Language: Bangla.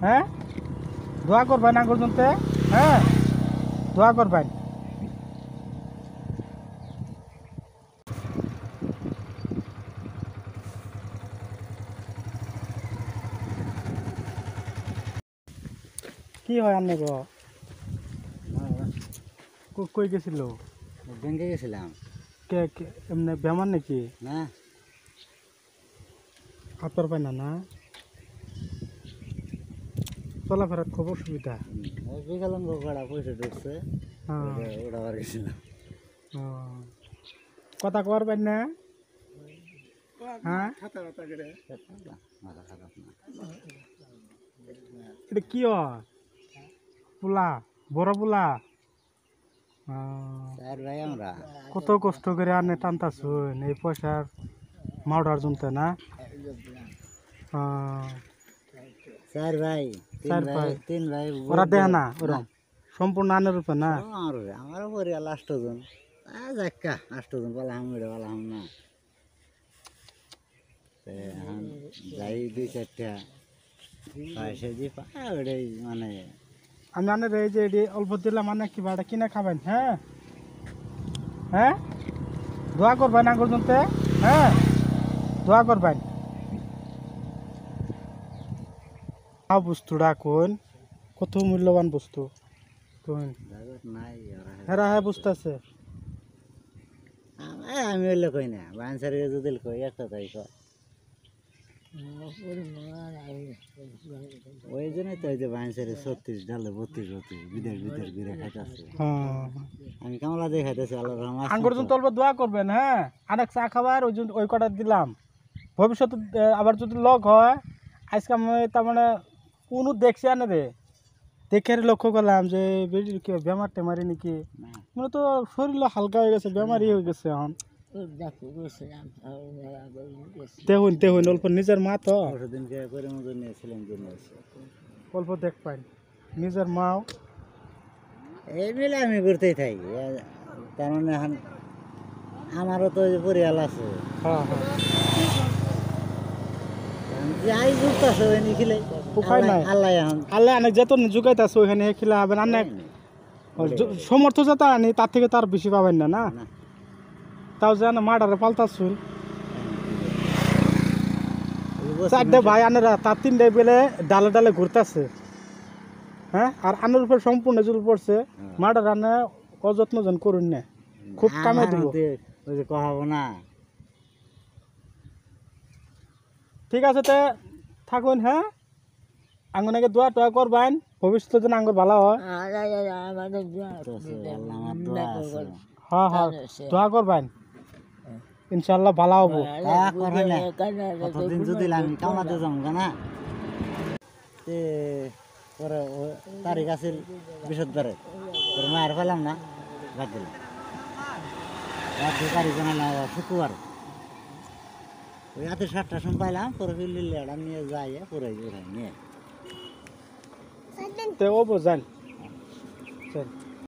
হ্যাঁ? দোয়া করবেন আঙ্গুর জনতে? হ্যাঁ? দোয়া করবেন। কি হয় আন্নে গো? কো- কই গেছিল? ব্যাংকে গেছিলাম। কে কে এমনি বেমার নাকি? না। হাতর পায় না না? চলাফেরার খুব অসুবিধা। ওই বিকালম গোড়া পয়সা ঢুকছে। হ্যাঁ। ওটা- কথা কবার পাই না হ্যাঁ? এটা কি পোলা বড় পোলা। কত কষ্ট করে আনে টানতাছুন এই পয়সার মাউডার জমতে না। চার ভাই তিন চার ভাই ভাই। তিন ভাই ওরা দেয় না ওরম সম্পূর্ণ আনের রূপে না আমার আমার পরিয়াল আষ্টজন যাক্কা আষ্টজন বলা হাম এটা বলা হাম না তে এখন যাই দুই চারটা পয়সা দিয়ে পায় ওটাই মানে আমি আনের এই যে এটি অল্প দিলাম মানে কি ভাড়া কিনে খাবেন হ্যাঁ হ্যাঁ দোয়া করবেন আঙ্গুর জনতে হ্যাঁ দোয়া করবেন বস্তুটা কোন? কত মূল্যবান বস্তু? কোন? হেরা হ্যাঁ বুঝতেছে আম- আমি হইলে কই না বাঞ্চারি যদি কই একটা তাই কয়। ওই জন্যই তো যে বাঞ্চারি ছত্রিশ ডালে বত্রিশ বত্রিশ বিদেশ বিদেশ ঘুরে খাইতেছে আমি কামলা দিয়ে খাইতেছি আল্লাহ রহমান আঙ্গুর জন্য অল্প দোয়া করবেন হ্যাঁ? চা খাবার ওই জন্য ওই কটা দিলাম। ভবিষ্যতে আবার যদি লগ হয় আজকে আমি তার মানে কোনো দেখছি আনে রে। দেখে লক্ষ্য করলাম যে বেডির কি বেমার টেমারি নাকি? মানে তো শরীর হালকা হয়ে গেছে বেমারি হয়ে গেছে এখন। দেখুন দেখুন অল্প নিজের মা তো। অল্প দেখ পাই। নিজের মাও। এই আমি ঘুরতেই থাকি। তার মানে আমারও তো পরিয়াল আছে। হ্যাঁ হ্যাঁ। যাই ঘুরতেছে ওই নিখিলে উপায় নাই। আল্লাহ অনেক যেত যুগাইতেছে ওইখানে খেলে হবে অনেক সমর্থ যেটা আনি তার থেকে তার বেশি পাবেন না না। তাও যেন মাডারে পাল্টাছুন চারটে ভাই আনেরা তার তিনটে বেলে ডালে ডালে ঘুরতেছে। হ্যাঁ? আর আনের উপর সম্পূর্ণ জুল পড়ছে। মাডার আনে অযত্ন জন করুন না। খুব কামে দিব। কহাবো না। ঠিক আছে তে থাকুন হ্যাঁ? আঙ্গনাকে দোয়া টোয়া করবেন ভবিষ্যতে যেন আঙ্গুর ভালো হয়। আছে হ্যাঁ হ্যাঁ দোয়া করবেন ইনশাল্লাহ ভালো হব। যদি আমি কামাতে যাব না তে পরে ও তারিখ আছিল বৃহস্পতিবারে পরে মায়ের পেলাম না বাদ দিলাম। বাদ দিয়ে তারিখ জানালাম আবার শুক্রবার। ওই রাতে সাতটার সময় পাইলাম পরে নিয়ে যাই পরে উঠাই 对，我不忍，认。